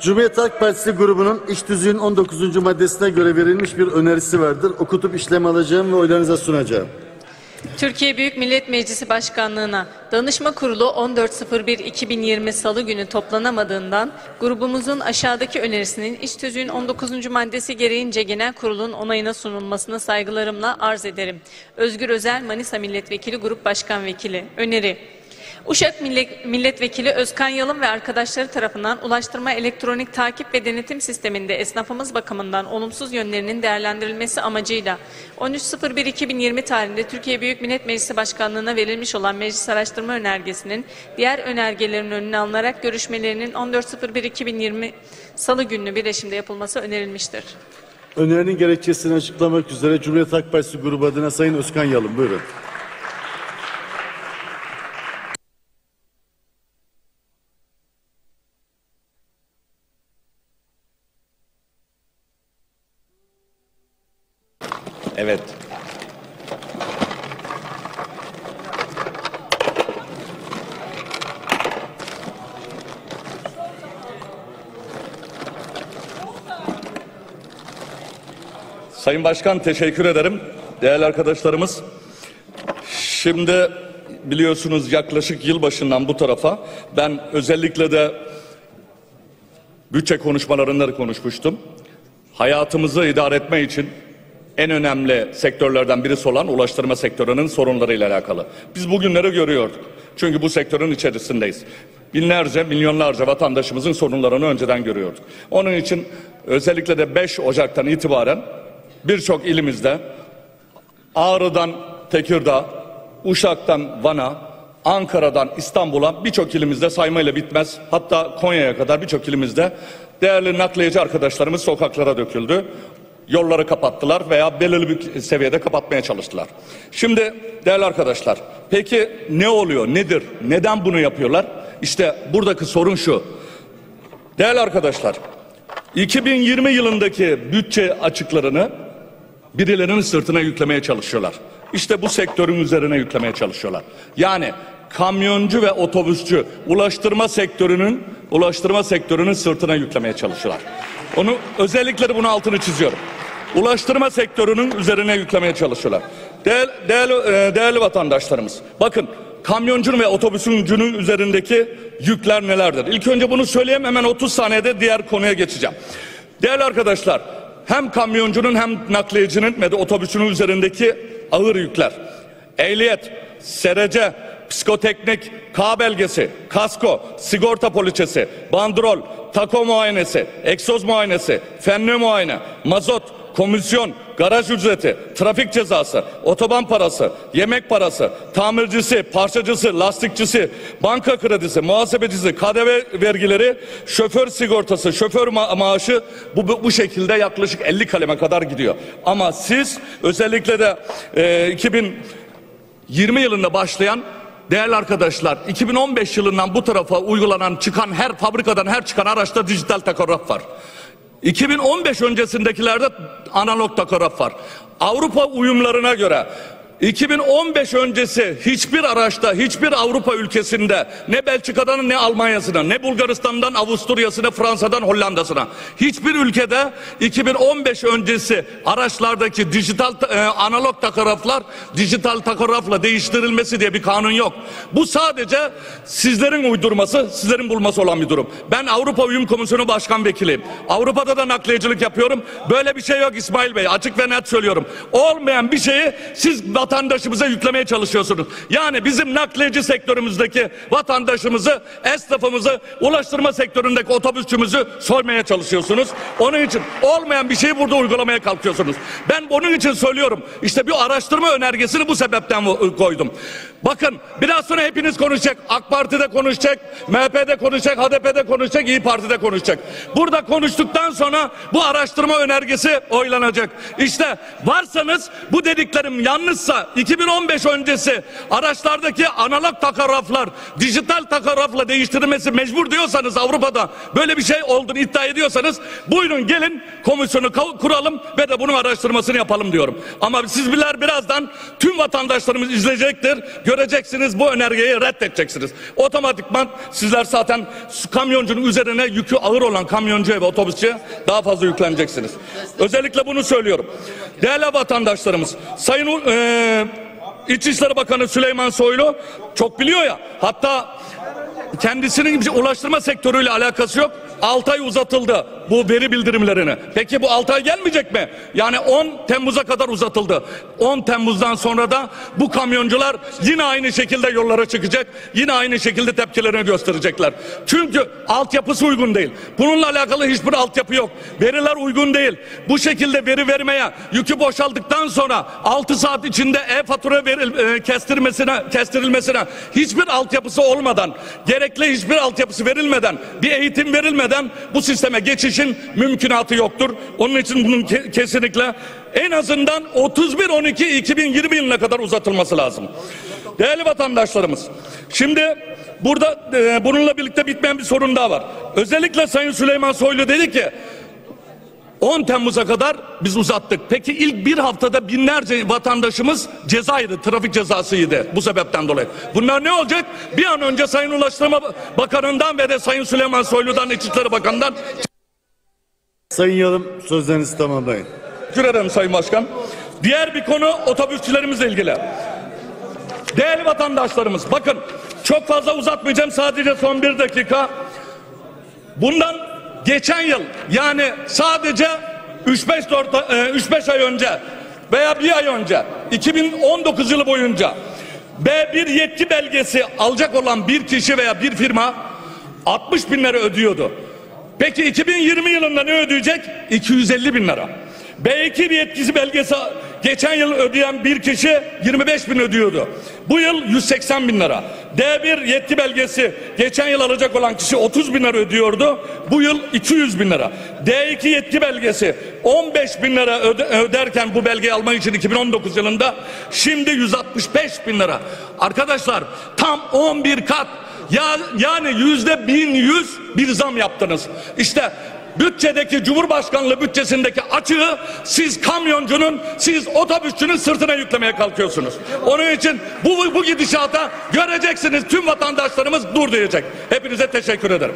Cumhuriyet Halk Partisi grubunun iş tüzüğün 19. maddesine göre verilmiş bir önerisi vardır. Okutup işlem alacağım ve oylarınıza sunacağım. Türkiye Büyük Millet Meclisi Başkanlığı'na Danışma Kurulu 14.01.2020 Salı günü toplanamadığından grubumuzun aşağıdaki önerisinin iş tüzüğün 19. maddesi gereğince genel kurulun onayına sunulmasını saygılarımla arz ederim. Özgür Özel Manisa Milletvekili Grup Başkan Vekili. Öneri. Uşak Millet- Milletvekili Özkan Yalın ve arkadaşları tarafından ulaştırma elektronik takip ve denetim sisteminde esnafımız bakımından olumsuz yönlerinin değerlendirilmesi amacıyla 13.01.2020 tarihinde Türkiye Büyük Millet Meclisi Başkanlığı'na verilmiş olan meclis araştırma önergesinin diğer önergelerin önüne alınarak görüşmelerinin 14.01.2020 Salı günlü birleşimde yapılması önerilmiştir. Önerinin gerekçesini açıklamak üzere Cumhuriyet Halk Partisi grubu adına Sayın Özkan Yalın. Buyurun. Evet. Sayın Başkan teşekkür ederim. Değerli arkadaşlarımız. Şimdi biliyorsunuz yaklaşık yılbaşından bu tarafa ben özellikle de bütçe konuşmalarında da konuşmuştum. Hayatımızı idare etme için en önemli sektörlerden birisi olan ulaştırma sektörünün sorunlarıyla alakalı. Biz bugünleri görüyorduk. Çünkü bu sektörün içerisindeyiz. Binlerce, milyonlarca vatandaşımızın sorunlarını önceden görüyorduk. Onun için özellikle de 5 Ocak'tan itibaren birçok ilimizde Ağrı'dan Tekirdağ, Uşak'tan Van'a, Ankara'dan İstanbul'a birçok ilimizde saymayla bitmez. Hatta Konya'ya kadar birçok ilimizde değerli nakliyeci arkadaşlarımız sokaklara döküldü. Yolları kapattılar veya belirli bir seviyede kapatmaya çalıştılar. Şimdi değerli arkadaşlar peki ne oluyor nedir neden bunu yapıyorlar? İşte buradaki sorun şu. Değerli arkadaşlar 2020 yılındaki bütçe açıklarını birilerinin sırtına yüklemeye çalışıyorlar. İşte bu sektörün üzerine yüklemeye çalışıyorlar. Yani kamyoncu ve otobüsçü ulaştırma sektörünün ulaştırma sektörünün sırtına yüklemeye çalışıyorlar. Onu özellikle de bunu altını çiziyorum. Ulaştırma sektörünün üzerine yüklemeye çalışıyorlar. Değerli, değerli, e, değerli vatandaşlarımız bakın kamyoncunun ve otobüsüncünün üzerindeki yükler nelerdir? İlk önce bunu söyleyeyim hemen 30 saniyede diğer konuya geçeceğim. Değerli arkadaşlar hem kamyoncunun hem nakliyecinin ve de otobüsünün üzerindeki ağır yükler. Ehliyet, serece, psikoteknik, K belgesi, kasko, sigorta poliçesi, bandrol, tako muayenesi, egzoz muayenesi, fenli muayene, mazot, komisyon, garaj ücreti, trafik cezası, otoban parası, yemek parası, tamircisi, parçacısı, lastikçisi, banka kredisi, muhasebecisi, KDV vergileri, şoför sigortası, şoför ma- maaşı bu, bu, şekilde yaklaşık 50 kaleme kadar gidiyor. Ama siz özellikle de e, 2020 yılında başlayan Değerli arkadaşlar 2015 yılından bu tarafa uygulanan çıkan her fabrikadan her çıkan araçta dijital takograf var. 2015 öncesindekilerde analog takograf var. Avrupa uyumlarına göre 2015 öncesi hiçbir araçta hiçbir Avrupa ülkesinde ne Belçika'dan ne Almanya'sına ne Bulgaristan'dan Avusturya'sına Fransa'dan Hollanda'sına hiçbir ülkede 2015 öncesi araçlardaki dijital e, analog takograflar dijital takografla değiştirilmesi diye bir kanun yok. Bu sadece sizlerin uydurması, sizlerin bulması olan bir durum. Ben Avrupa Uyum Komisyonu Başkan Vekiliyim. Avrupa'da da nakliyecilik yapıyorum. Böyle bir şey yok İsmail Bey. Açık ve net söylüyorum. Olmayan bir şeyi siz vatandaşımıza yüklemeye çalışıyorsunuz. Yani bizim nakliyeci sektörümüzdeki vatandaşımızı, esnafımızı, ulaştırma sektöründeki otobüsçümüzü soymaya çalışıyorsunuz. Onun için olmayan bir şeyi burada uygulamaya kalkıyorsunuz. Ben bunun için söylüyorum. İşte bir araştırma önergesini bu sebepten koydum. Bakın biraz sonra hepiniz konuşacak. AK Parti'de konuşacak, MHP'de konuşacak, HDP'de konuşacak, İyi Parti'de konuşacak. Burada konuştuktan sonra bu araştırma önergesi oylanacak. İşte varsanız bu dediklerim yanlışsa 2015 öncesi araçlardaki analog takograflar dijital takografla değiştirilmesi mecbur diyorsanız Avrupa'da böyle bir şey olduğunu iddia ediyorsanız buyurun gelin komisyonu kuralım ve de bunun araştırmasını yapalım diyorum. Ama sizler birazdan tüm vatandaşlarımız izleyecektir, göreceksiniz bu önergeyi reddedeceksiniz. Otomatikman sizler zaten kamyoncunun üzerine yükü ağır olan kamyoncuya ve otobüsçüye daha fazla yükleneceksiniz. Özellikle bunu söylüyorum. Değerli vatandaşlarımız, Sayın e, İçişleri Bakanı Süleyman Soylu çok biliyor ya. Hatta kendisinin ulaştırma sektörüyle alakası yok. 6 ay uzatıldı bu veri bildirimlerini. Peki bu 6 ay gelmeyecek mi? Yani 10 Temmuz'a kadar uzatıldı. 10 Temmuz'dan sonra da bu kamyoncular yine aynı şekilde yollara çıkacak. Yine aynı şekilde tepkilerini gösterecekler. Çünkü altyapısı uygun değil. Bununla alakalı hiçbir altyapı yok. Veriler uygun değil. Bu şekilde veri vermeye yükü boşaldıktan sonra 6 saat içinde e-fatura veril, e, kestirmesine, kestirilmesine hiçbir altyapısı olmadan, gerekli hiçbir altyapısı verilmeden, bir eğitim verilmeden bu sisteme geçişin mümkünatı yoktur. Onun için bunun ke- kesinlikle en azından 31-12-2020 yılına kadar uzatılması lazım. Değerli vatandaşlarımız, şimdi burada e, bununla birlikte bitmeyen bir sorun daha var. Özellikle Sayın Süleyman Soylu dedi ki 10 Temmuz'a kadar biz uzattık. Peki ilk bir haftada binlerce vatandaşımız cezaydı, trafik cezası yedi bu sebepten dolayı. Bunlar ne olacak? Bir an önce Sayın Ulaştırma Bakanı'ndan ve de Sayın Süleyman Soylu'dan, İçişleri Bakanı'ndan Sayın Yalım sözlerinizi tamamlayın. teşekkür ederim Sayın Başkan. Diğer bir konu otobüsçülerimizle ilgili. Değerli vatandaşlarımız bakın çok fazla uzatmayacağım sadece son bir dakika. Bundan geçen yıl yani sadece 3-5 dört- e, 3-5 ay önce veya bir ay önce 2019 yılı boyunca B1 yetki belgesi alacak olan bir kişi veya bir firma 60 bin lira ödüyordu. Peki 2020 yılında ne ödeyecek? 250 bin lira. B2 bir yetkisi belgesi geçen yıl ödeyen bir kişi 25 bin ödüyordu. Bu yıl 180 bin lira. D1 yetki belgesi geçen yıl alacak olan kişi 30 bin lira ödüyordu. Bu yıl 200 bin lira. D2 yetki belgesi 15 bin lira öde- öderken bu belgeyi almak için 2019 yılında şimdi 165 bin lira. Arkadaşlar tam 11 kat ya, yani yüzde bin yüz bir zam yaptınız. İşte bütçedeki Cumhurbaşkanlığı bütçesindeki açığı siz kamyoncunun, siz otobüsçünün sırtına yüklemeye kalkıyorsunuz. Onun için bu, bu gidişata göreceksiniz tüm vatandaşlarımız dur diyecek. Hepinize teşekkür ederim.